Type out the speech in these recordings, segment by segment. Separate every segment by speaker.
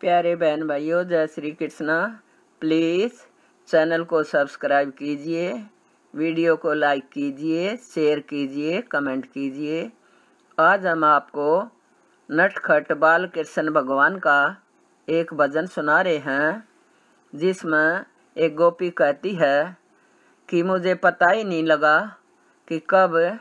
Speaker 1: प्यारे बहन भाइयों, जय श्री कृष्णा। प्लीज़ चैनल को सब्सक्राइब कीजिए, वीडियो को लाइक कीजिए, शेयर कीजिए, कमेंट कीजिए। आज हम आपको नटखट बाल कृष्ण भगवान का एक भजन सुना रहे हैं, जिसमें एक गोपी कहती है कि मुझे पता ही नहीं लगा कि कब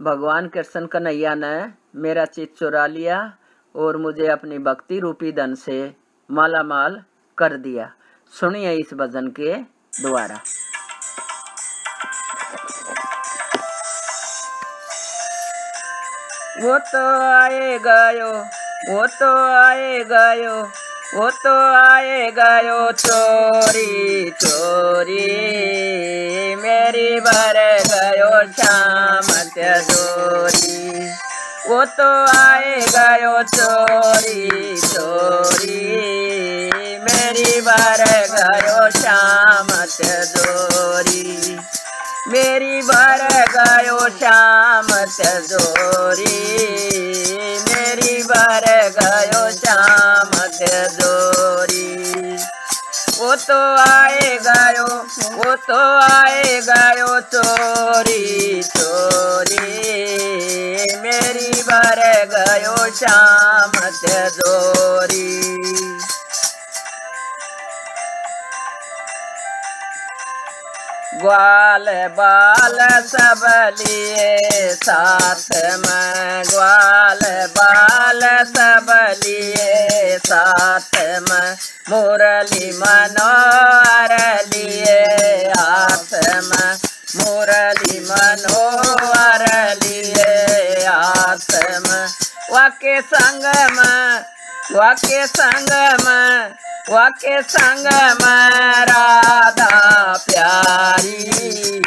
Speaker 1: भगवान कृष्ण कन्हैया ने मेरा चित चुरा लिया और मुझे अपनी भक्ति रूपी धन से माला माल कर दिया। सुनिए इस भजन के द्वारा। वो तो आए गायो, वो तो आए गायो, वो तो आए गायो, चोरी चोरी। मेरी भर गयो शाम चोरी वो तो आए गयो चोरी चोरी। मेरी बार गयो शाम चोरी मेरी बार गयो शाम चोरी मेरी बार गयो शाम चोरी वो तो आए गयो, वो तो आए गयो चोरी। गयो शाम जोरी। ग्वाल बाल सब साथ में। ग्वाल बाल सब लिए साथ में। मुरली मनोहर लिए हाथ में। मुरली मनोहर लिए वाके संग वाके संग वाके संग राधा प्यारी।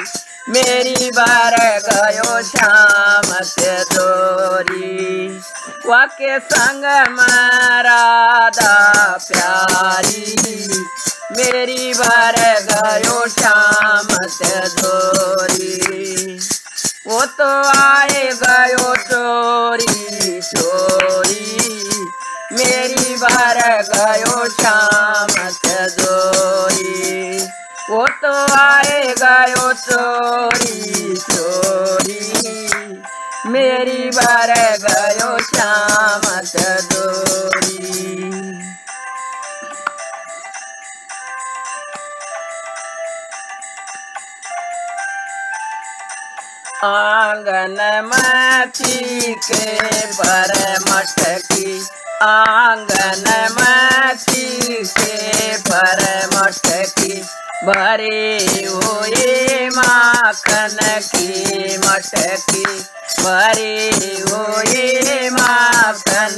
Speaker 1: मेरी बार गयो शाम से दोरी। वाके संग राधा प्यारी। मेरी बार गयो शाम से दोरी। वो तो आए गयो चोरी। चोरी मेरी बार गयो शाम जोरी वो तो आए गयो चोरी चोरी मेरी बार गयो शाम जोरी आँगन मची के पर मटकी। आँगन मची के पर मटकी। भरे हुए माखन की मटकी। भरे हुए माखन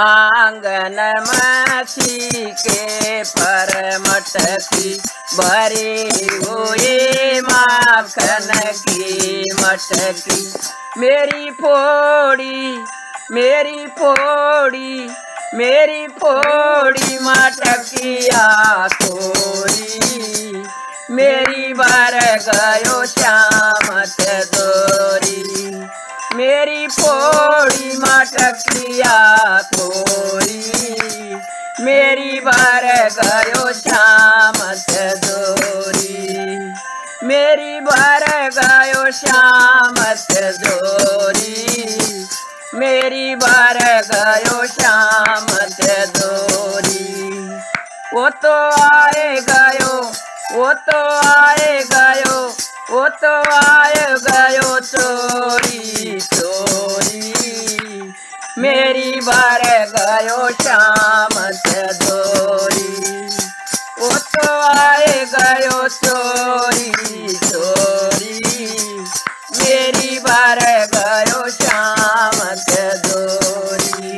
Speaker 1: आँगन मची के पर मटकी भरे हुए माखन की मटकी मेरी फोड़ी मेरी फोड़ी मेरी फोड़ी मटकिया थोड़ी मेरी बार गयो श्याम मेरी फोड़ी मटकिया थोड़ी मेरी बार गयो श्याम दोरी। मेरी बार गयो श्याम दोरी। मेरी बार गयो श्याम दोरी। वो तो आए गयो, वो तो आए गयो, वो तो आए गयो चोरी। मेरी बार गयो श्याम दोरी वो तो आए गयो चोरी चोरी मेरी बार गयो श्याम दोरी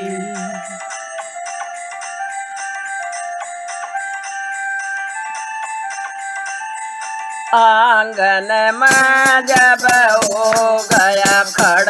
Speaker 1: आँगन में जब हो गया खड़का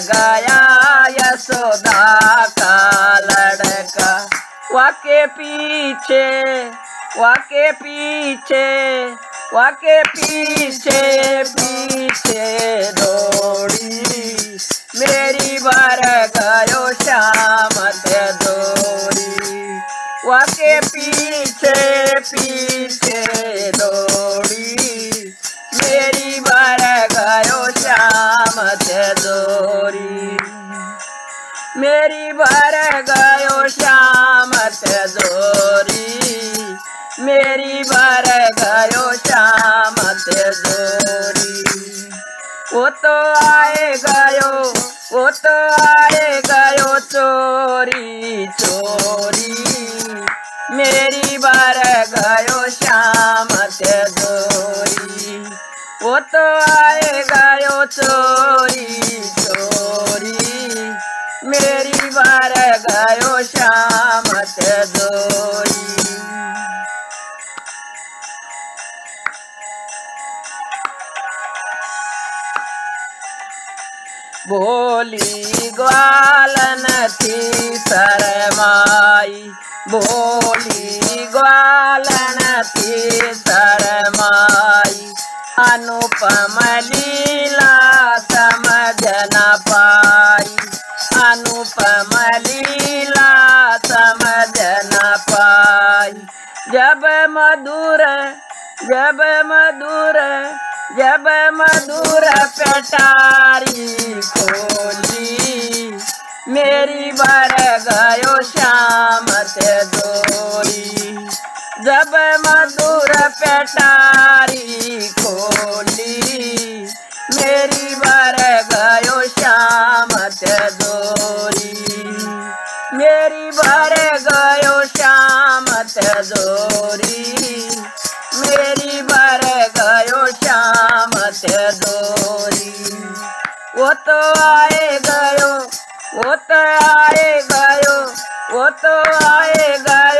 Speaker 1: गया यशोदा का लड़का। वाके पीछे वाके पीछे वाके पीछे पीछे दौड़ी। मेरी बार गयो श्याम दौड़ी। वाके पीछे पीछे मेरी बार गयो श्याम दौड़ी मेरी बार गयो श्याम दौड़ी वो तो आए गयो, वो तो आए गयो चोरी चोरी। मेरी बार गयो श्याम ते दोरी वो तो आए गयो चोरी बोली ग्वालन थी शरमाई बोली ग्वालन थी शरमाई अनुपम मधुर, जब मधुर जब मधुर पेटारी खोली। मेरी बर गयो श्याम से दोरी जब मधुर पेटारी तो आए गयो वो तो आए गयो वो तो आए गयो।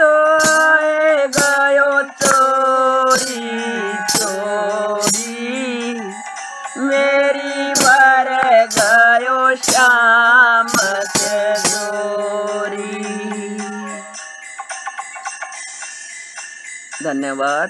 Speaker 1: तो गयो चोरी चोरी मेरी बार गयो श्याम दोरी धन्यवाद।